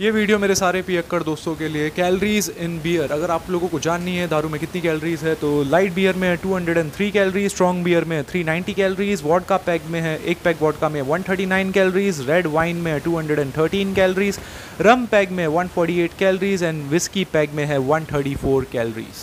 ये वीडियो मेरे सारे पियक्कड़ दोस्तों के लिए कैलरीज इन बियर अगर आप लोगों को जाननी है, दारू में कितनी कैलरीज है तो लाइट बियर में है 203 कैलरीज स्ट्रॉन्ग बियर में है 390 कैलरीज वॉडका पैक में है एक पैक वॉडका में 139 कैलरीज रेड वाइन में है 213 कैलरीज रम पैक में 148 कैलरीज एंड विस्की पैक में है 134 कैलरीज